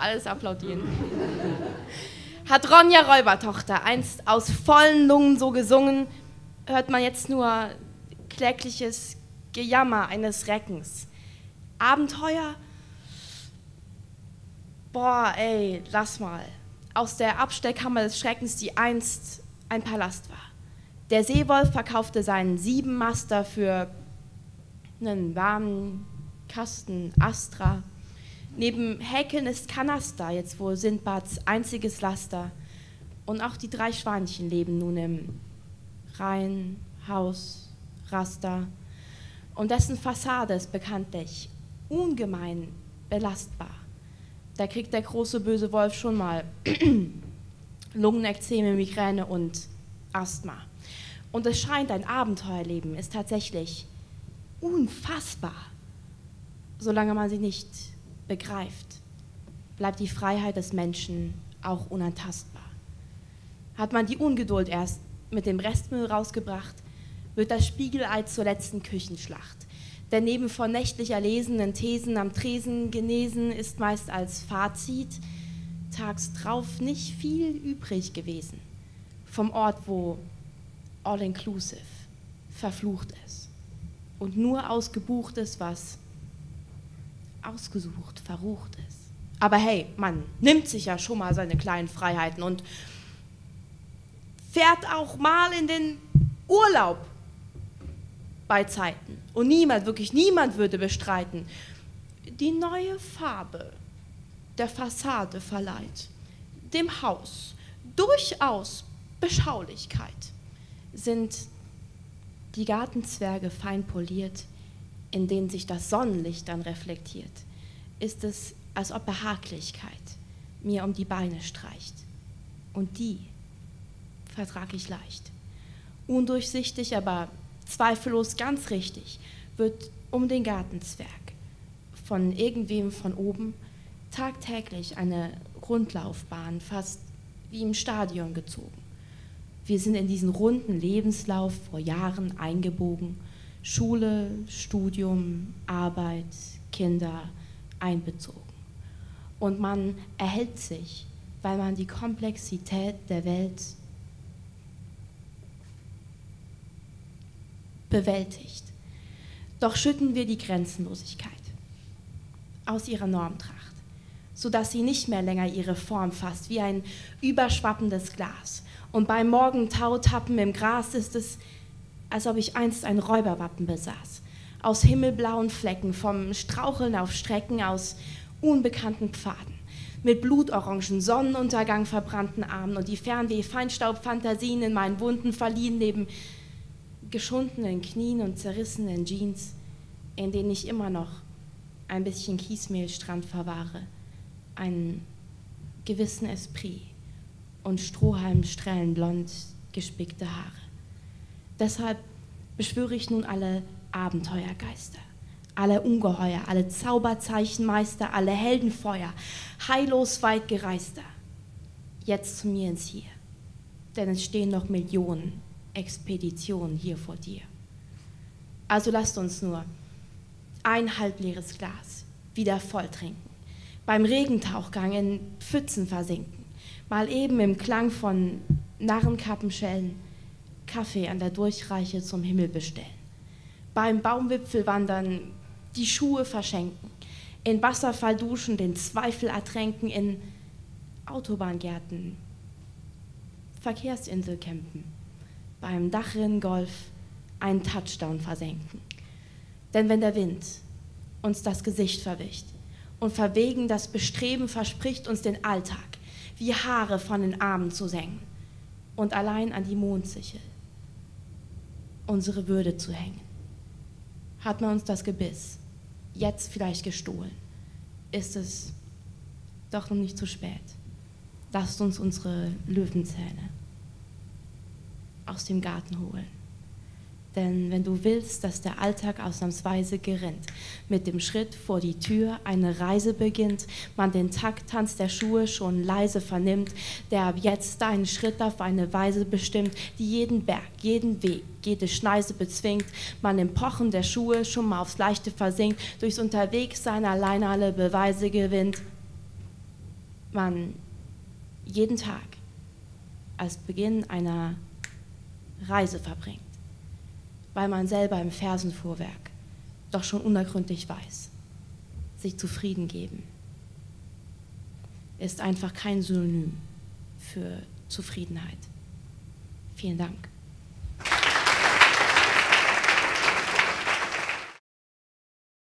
alles applaudieren. Hat Ronja Räubertochter einst aus vollen Lungen so gesungen, hört man jetzt nur klägliches Gejammer eines Reckens. Abenteuer? Boah, ey, lass mal. Aus der Abstellkammer des Schreckens, die einst ein Palast war. Der Seewolf verkaufte seinen Siebenmaster für einen warmen Kasten Astra. Neben Häkeln ist Kanaster, jetzt wohl Sindbads einziges Laster. Und auch die drei Schweinchen leben nun im Rhein, Haus, Raster. Und dessen Fassade ist bekanntlich ungemein belastbar. Da kriegt der große böse Wolf schon mal Lungenekzeme, Migräne und Asthma. Und es scheint, ein Abenteuerleben ist tatsächlich unfassbar, solange man sie nicht begreift. Bleibt die Freiheit des Menschen auch unantastbar. Hat man die Ungeduld erst mit dem Restmüll rausgebracht, wird das Spiegelei zur letzten Küchenschlacht. Denn neben von nächtlich erlesenen Thesen am Tresen genesen ist meist als Fazit tags drauf nicht viel übrig gewesen vom Ort, wo all-inclusive verflucht ist und nur ausgebucht ist, was ausgesucht, verrucht ist. Aber hey, man nimmt sich ja schon mal seine kleinen Freiheiten und fährt auch mal in den Urlaub bei Zeiten. Und niemand, wirklich niemand würde bestreiten, die neue Farbe der Fassade verleiht dem Haus durchaus Beschaulichkeit. Sind die Gartenzwerge fein poliert, in denen sich das Sonnenlicht dann reflektiert, ist es, als ob Behaglichkeit mir um die Beine streicht. Und die vertrag ich leicht. Undurchsichtig, aber zweifellos ganz richtig, wird um den Gartenzwerg von irgendwem von oben tagtäglich eine Rundlaufbahn, fast wie im Stadion gezogen. Wir sind in diesen runden Lebenslauf vor Jahren eingebogen, Schule, Studium, Arbeit, Kinder einbezogen. Und man erhält sich, weil man die Komplexität der Welt bewältigt. Doch schütten wir die Grenzenlosigkeit aus ihrer Normtracht, sodass sie nicht mehr länger ihre Form fasst wie ein überschwappendes Glas. Und beim Morgentautappen im Gras ist es, als ob ich einst ein Räuberwappen besaß, aus himmelblauen Flecken, vom Straucheln auf Strecken, aus unbekannten Pfaden. Mit blutorangen Sonnenuntergang verbrannten Armen und die Fernweh-Feinstaub-Fantasien in meinen Wunden verliehen neben geschundenen Knien und zerrissenen Jeans, in denen ich immer noch ein bisschen Kiesmehlstrand verwahre, einen gewissen Esprit und Strohhalmstrählen blond gespickte Haare. Deshalb beschwöre ich nun alle Abenteuergeister, alle Ungeheuer, alle Zauberzeichenmeister, alle Heldenfeuer, heillos weit gereister, jetzt zu mir ins Hier, denn es stehen noch Millionen Expedition hier vor dir. Also lasst uns nur ein halbleeres Glas wieder voll trinken, beim Regentauchgang in Pfützen versinken, mal eben im Klang von Narrenkappenschellen Kaffee an der Durchreiche zum Himmel bestellen, beim Baumwipfel wandern, die Schuhe verschenken, in Wasserfall duschen, den Zweifel ertränken, in Autobahngärten, Verkehrsinsel campen beim Dachrinngolf einen Touchdown versenken. Denn wenn der Wind uns das Gesicht verwischt und verwegen das Bestreben verspricht uns den Alltag wie Haare von den Armen zu senken und allein an die Mondsichel unsere Würde zu hängen. Hat man uns das Gebiss jetzt vielleicht gestohlen, ist es doch noch nicht zu spät. Lasst uns unsere Löwenzähne aus dem Garten holen. Denn wenn du willst, dass der Alltag ausnahmsweise gerinnt, mit dem Schritt vor die Tür eine Reise beginnt, man den Takttanz der Schuhe schon leise vernimmt, der ab jetzt deinen Schritt auf eine Weise bestimmt, die jeden Berg, jeden Weg, jede Schneise bezwingt, man im Pochen der Schuhe schon mal aufs Leichte versinkt, durchs Unterwegssein allein alle Beweise gewinnt. man jeden Tag als Beginn einer Reise verbringt, weil man selber im Fersenfuhrwerk doch schon unergründlich weiß, sich zufrieden geben ist einfach kein Synonym für Zufriedenheit. Vielen Dank.